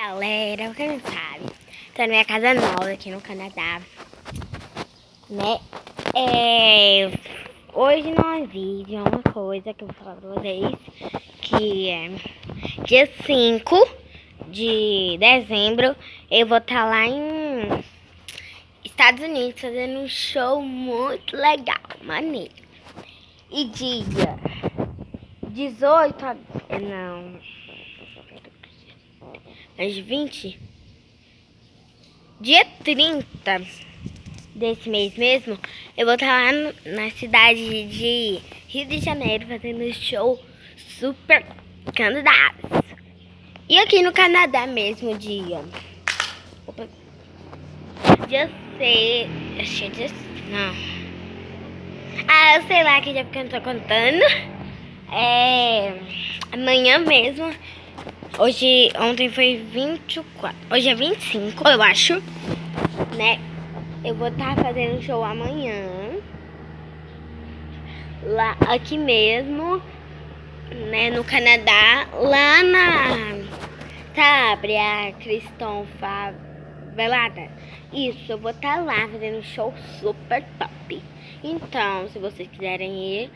Galera, quem sabe, tô na minha casa nova aqui no Canadá, né? É, hoje não vídeo, é uma coisa que eu vou falar pra vocês, que é dia 5 de dezembro, eu vou estar tá lá em Estados Unidos fazendo um show muito legal, maneiro. E dia 18, não às 20, dia 30 desse mês mesmo, eu vou estar lá na cidade de Rio de Janeiro fazendo show super candidatos. E aqui no Canadá mesmo, dia. Opa, dia 6. Acho que é dia. Não. Ah, eu sei lá que dia porque eu não tô contando. É. Amanhã mesmo Hoje, ontem foi 24, hoje é 25, eu acho, né? Eu vou estar tá fazendo show amanhã, lá, aqui mesmo, né, no Canadá, lá na, sabe, a Cristão Favelada. Isso, eu vou estar tá lá fazendo um show super top. Então, se vocês quiserem ir,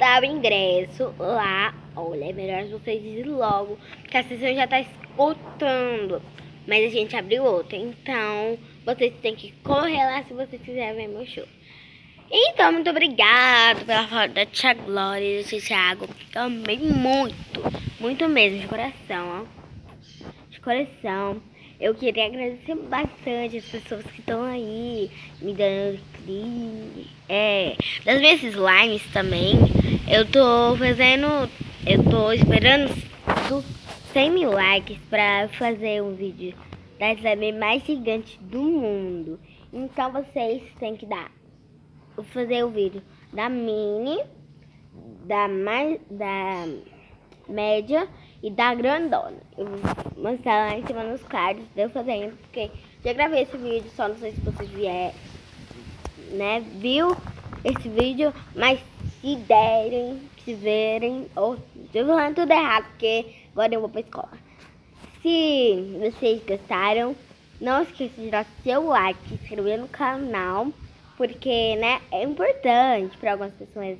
dá o ingresso lá. Olha, é melhor vocês ir logo, porque a sessão já tá escutando. Mas a gente abriu outra, então vocês têm que correr lá se vocês quiserem ver meu show. Então, muito obrigado pela foto da Tia Glória e do Thiago. Também muito, muito mesmo, de coração, ó. De coração. Eu queria agradecer bastante as pessoas que estão aí me dando clique. É, das minhas slimes também. Eu tô fazendo. Eu tô esperando 100 mil likes pra fazer um vídeo da slime mais gigante do mundo. Então vocês têm que dar. Fazer o vídeo da mini, da mais. da média e da grandona. Eu vou mostrar lá em cima nos cards eu fazendo, porque já gravei esse vídeo, só não sei se vocês vier, né, viu esse vídeo, mas se derem, se verem, ou eu falando tudo errado, porque agora eu vou pra escola. Se vocês gostaram, não esqueça de dar seu like, se inscrever no canal, porque, né, é importante para algumas pessoas.